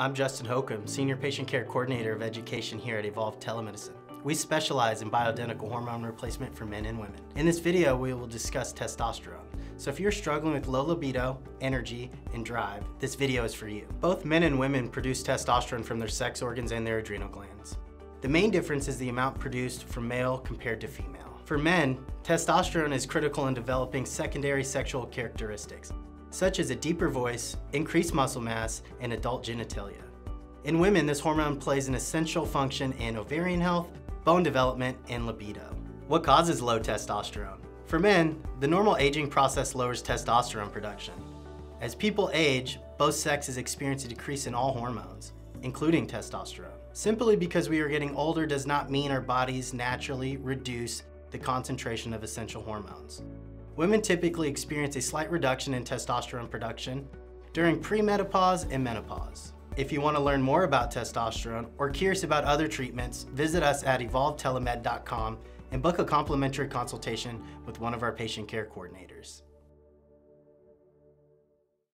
I'm Justin Hokams, Senior Patient Care Coordinator of Education here at Evolve Telemedicine. We specialize in bioidentical hormone replacement for men and women. In this video, we will discuss testosterone. So if you're struggling with low libido, energy, and drive, this video is for you. Both men and women produce testosterone from their sex organs and their adrenal glands. The main difference is the amount produced from male compared to female. For men, testosterone is critical in developing secondary sexual characteristics, such as a deeper voice, increased muscle mass, and adult genitalia. In women, this hormone plays an essential function in ovarian health, bone development, and libido. What causes low testosterone? For men, the normal aging process lowers testosterone production. As people age, both sexes experience a decrease in all hormones, including testosterone. Simply because we are getting older does not mean our bodies naturally reduce the concentration of essential hormones. Women typically experience a slight reduction in testosterone production during premenopause and menopause. If you want to learn more about testosterone or curious about other treatments, visit us at evolvetelemed.com and book a complimentary consultation with one of our patient care coordinators.